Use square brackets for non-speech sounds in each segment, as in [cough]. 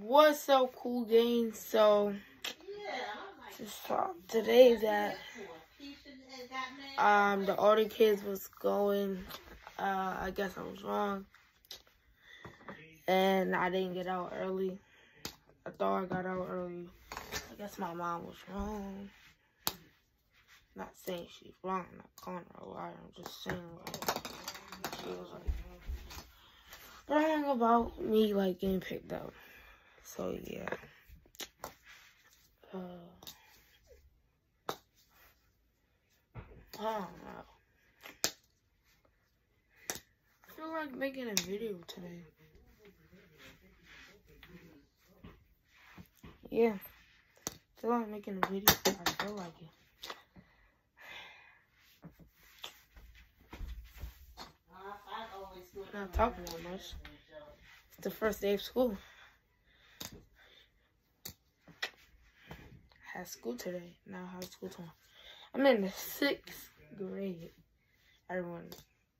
What's up, cool gang? So, just today that um the older kids was going. Uh, I guess I was wrong, and I didn't get out early. I thought I got out early. I guess my mom was wrong. Not saying she's wrong. I'm not calling her a. I'm just saying like she was like wrong about me like getting picked up. So yeah. Uh, I don't know. I feel like making a video today. Yeah. I feel like making a video. I feel like it. Not talking that much. It's the first day of school. Had school today. Now have school tomorrow. I'm in the sixth grade. Everyone,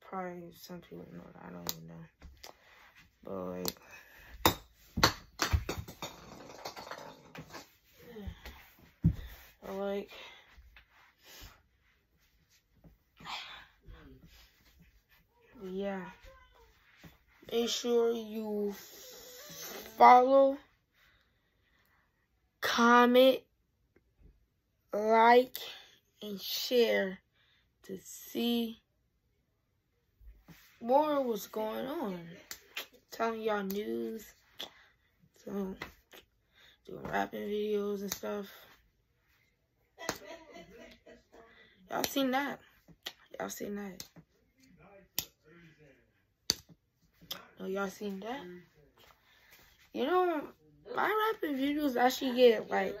probably some people know that. I don't even know. But like, [sighs] like. Yeah. Make sure you follow, comment, like, and share to see more what's going on. Telling y'all news. So, doing rapping videos and stuff. Y'all seen that? Y'all seen that? Oh, y'all seen that? You know, my rapping videos actually get like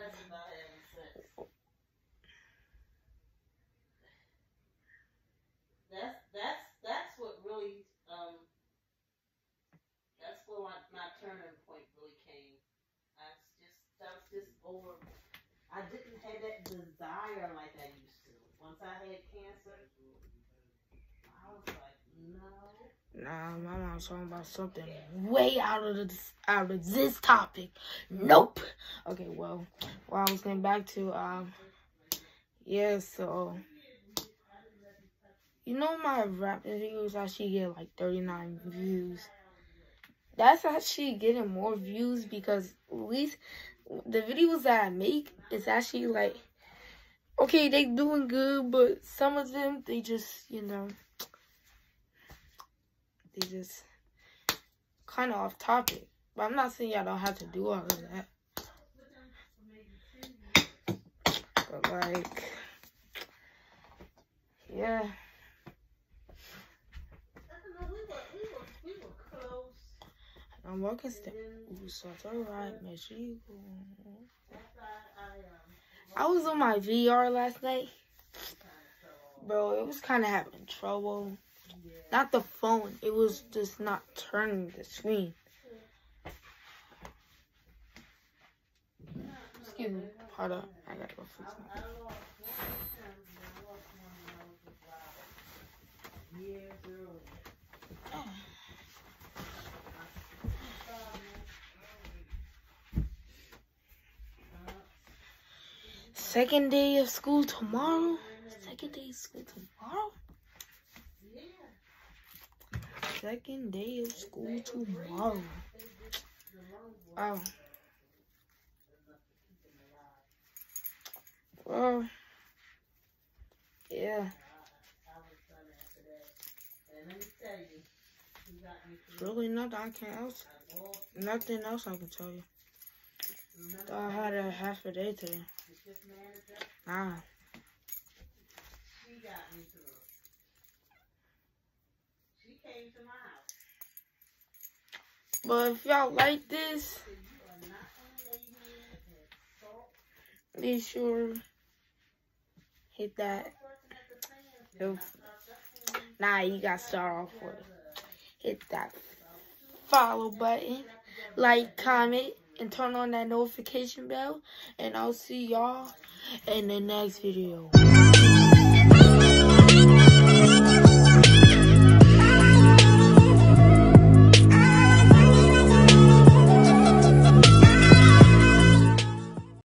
That's that's that's what really um that's where my, turning point really came. I was just that was just over I didn't have that desire like I used to. Once I had cancer, I was like, no. Nah, my mom's talking about something way out of the out of this topic. Nope. Okay, well, what I was getting back to, um, yeah, so you know my rapping videos actually get like 39 views. That's actually getting more views because at least the videos that I make is actually like okay, they doing good, but some of them they just you know they just kind of off topic. But I'm not saying y'all don't have to do all of that. But like, yeah. I'm working still. Ooh, so it's alright. Make sure you go. I was on my VR last night. Bro, it was kind of having trouble. Not the phone. It was just not turning the screen. Excuse me. Hold up. I gotta go fix my Second day of school tomorrow. Second day of school tomorrow. Second day of school tomorrow. Wow. Well, yeah. Really nothing I can else. Nothing else I can tell you. Thought I had a half a day today. Nah. She got me through. She came to my house. But if y'all like this, You are not gonna lay me in the salt. be sure hit that. If, nah, you got to start off with it. Hit that follow button, like, comment, and turn on that notification bell. And I'll see y'all in the next video.